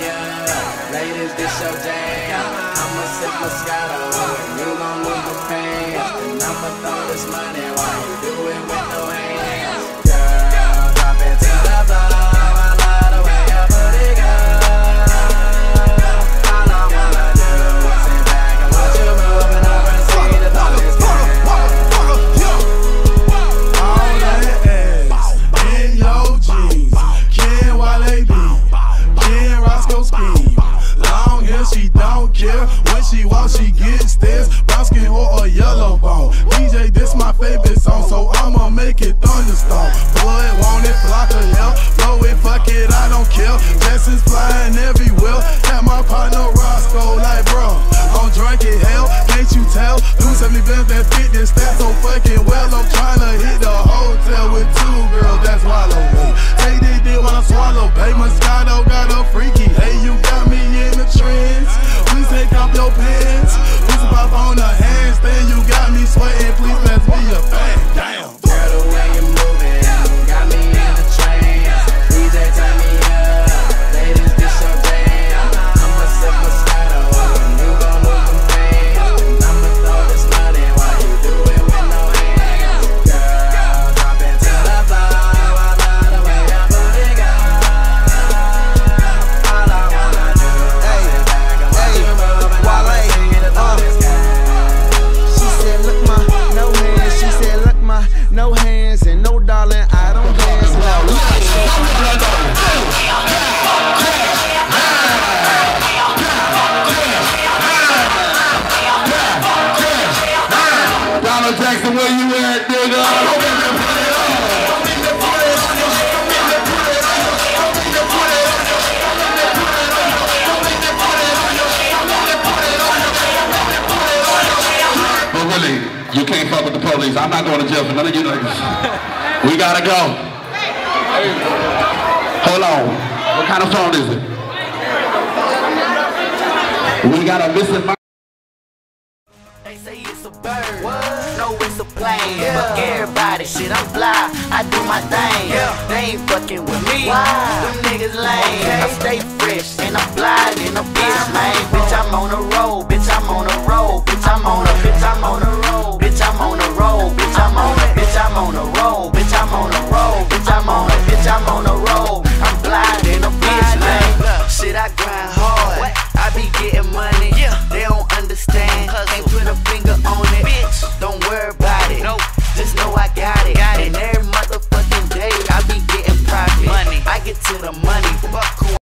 Ladies, this your jam. I'ma sip Moscato, you gon' lose the pants. And I'ma throw this money while you do it with no hands. Flying where you at, nigga? But really, you can't fuck with the police. I'm not going to jail for none of you niggas. We gotta go. Hold on. What kind of song is it? We got a missing mi- They say it's a bird, no it's a plane. Fuck everybody, shit I'm fly, I do my thing. They ain't fucking with me, them niggas lame. I stay fresh and I'm fly in a bitch lane. Bitch I'm on a roll, bitch I'm on a roll, bitch I'm on a, bitch I'm on a roll, bitch I'm on a roll, bitch I'm on a, bitch I'm on a roll, bitch I'm on a roll, bitch I'm on a, bitch I'm on a roll. I'm fly in a bitch lane. Shit I grind hard, I be getting money